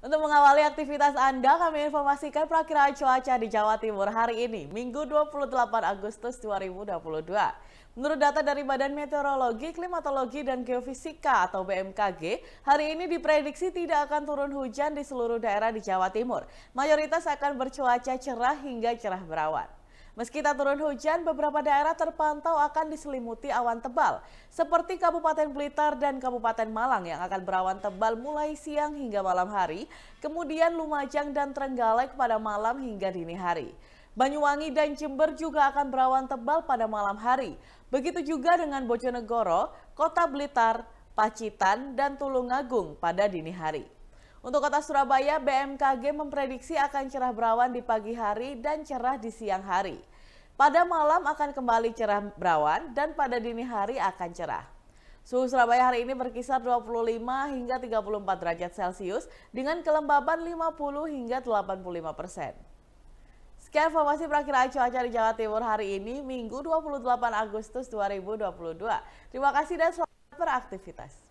Untuk mengawali aktivitas Anda, kami informasikan perakiraan cuaca di Jawa Timur hari ini, Minggu 28 Agustus 2022. Menurut data dari Badan Meteorologi, Klimatologi, dan Geofisika atau BMKG, hari ini diprediksi tidak akan turun hujan di seluruh daerah di Jawa Timur. Mayoritas akan bercuaca cerah hingga cerah berawan. Meski tak turun hujan, beberapa daerah terpantau akan diselimuti awan tebal, seperti Kabupaten Blitar dan Kabupaten Malang yang akan berawan tebal mulai siang hingga malam hari, kemudian Lumajang dan Trenggalek pada malam hingga dini hari. Banyuwangi dan Jember juga akan berawan tebal pada malam hari. Begitu juga dengan Bojonegoro, Kota Blitar, Pacitan, dan Tulungagung pada dini hari. Untuk kota Surabaya, BMKG memprediksi akan cerah berawan di pagi hari dan cerah di siang hari. Pada malam akan kembali cerah berawan dan pada dini hari akan cerah. Suhu Surabaya hari ini berkisar 25 hingga 34 derajat Celcius dengan kelembaban 50 hingga 85 persen. Sekian informasi perakiraan cuaca di Jawa Timur hari ini, Minggu 28 Agustus 2022. Terima kasih dan selamat beraktivitas.